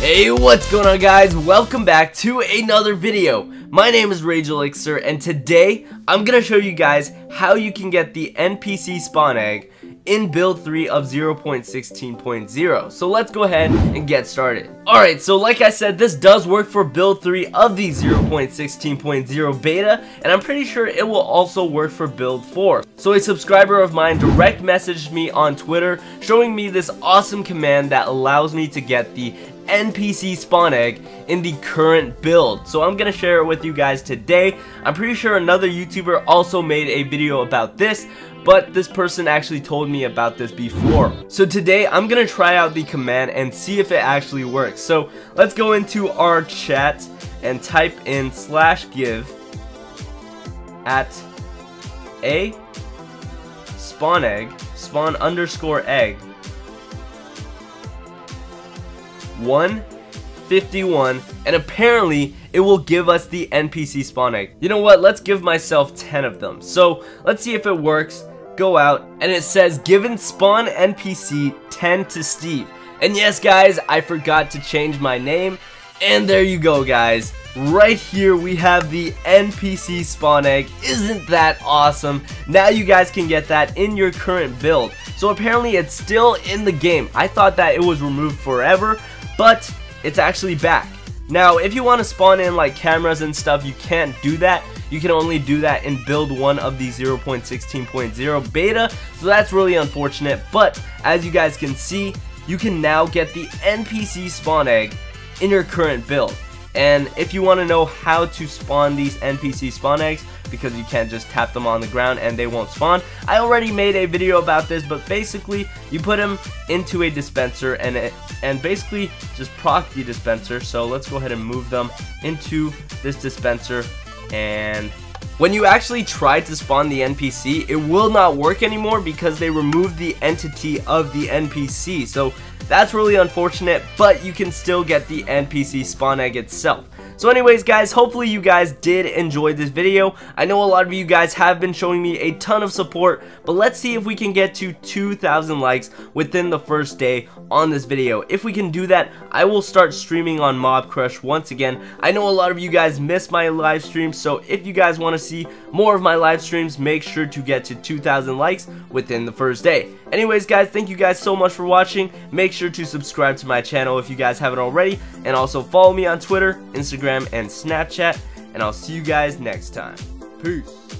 Hey, what's going on guys? Welcome back to another video. My name is Rage Elixir and today I'm going to show you guys how you can get the NPC spawn egg in build 3 of 0.16.0. So let's go ahead and get started. Alright, so like I said, this does work for build 3 of the 0.16.0 beta, and I'm pretty sure it will also work for build 4. So a subscriber of mine direct messaged me on Twitter showing me this awesome command that allows me to get the NPC spawn egg in the current build. So I'm going to share it with you guys today. I'm pretty sure another YouTuber also made a video about this, but this person actually told me about this before. So today I'm going to try out the command and see if it actually works. So let's go into our chat and type in slash give at a spawn egg, spawn underscore egg 151 and apparently it will give us the NPC spawn egg. You know what, let's give myself 10 of them. So let's see if it works. Go out and it says given spawn NPC 10 to Steve. And yes guys, I forgot to change my name. And there you go guys. Right here we have the NPC spawn egg. Isn't that awesome? Now you guys can get that in your current build. So apparently it's still in the game. I thought that it was removed forever, but it's actually back. Now, if you want to spawn in like cameras and stuff, you can't do that. You can only do that in build 1 of the 0.16.0 beta, so that's really unfortunate. But, as you guys can see, you can now get the NPC spawn egg in your current build. And if you want to know how to spawn these NPC spawn eggs, because you can't just tap them on the ground and they won't spawn. I already made a video about this, but basically you put them into a dispenser and it, and basically just proc the dispenser. So let's go ahead and move them into this dispenser and when you actually try to spawn the NPC, it will not work anymore because they removed the entity of the NPC. So that's really unfortunate, but you can still get the NPC spawn egg itself. So anyways guys, hopefully you guys did enjoy this video. I know a lot of you guys have been showing me a ton of support, but let's see if we can get to 2,000 likes within the first day on this video. If we can do that, I will start streaming on Mobcrush once again. I know a lot of you guys miss my live streams, so if you guys want to see more of my live streams, make sure to get to 2,000 likes within the first day. Anyways guys, thank you guys so much for watching. Make sure to subscribe to my channel if you guys haven't already, and also follow me on Twitter, Instagram, and Snapchat, and I'll see you guys next time. Peace.